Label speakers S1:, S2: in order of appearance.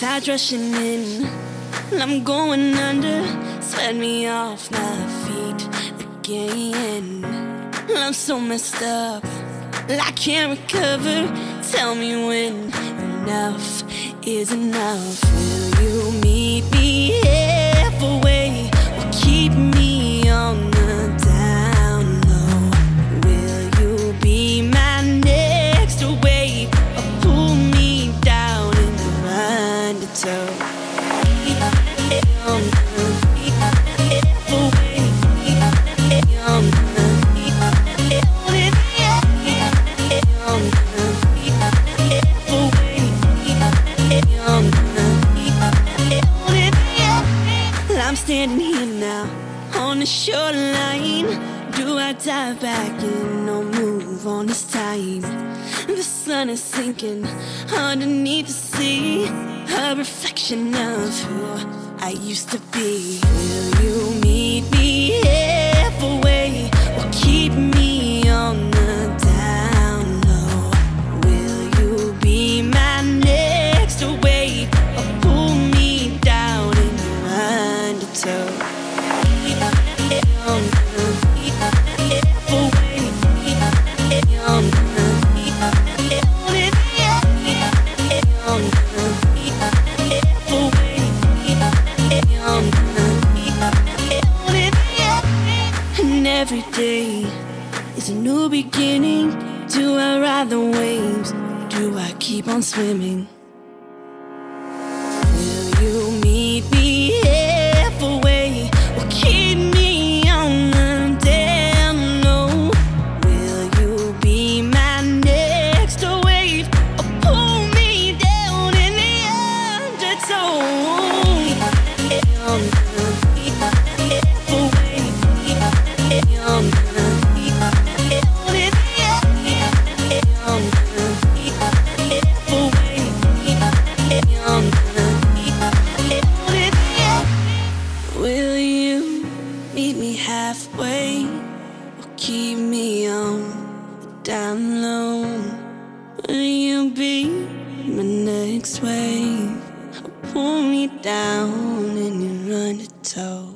S1: tide rushing in. I'm going under, sweat me off my feet again. I'm so messed up, I can't recover. Tell me when enough is enough. Will you standing here now on the shoreline. Do I dive back in or move on this time? The sun is sinking underneath the sea, a reflection of who I used to be. Will you meet me every day is a new beginning. Do I ride the waves? Do I keep on swimming? Will you meet me halfway or keep me on the down low? Will you be my next wave or pull me down in the Will keep me on the down low? Will you be my next wave or pull me down in your undertow?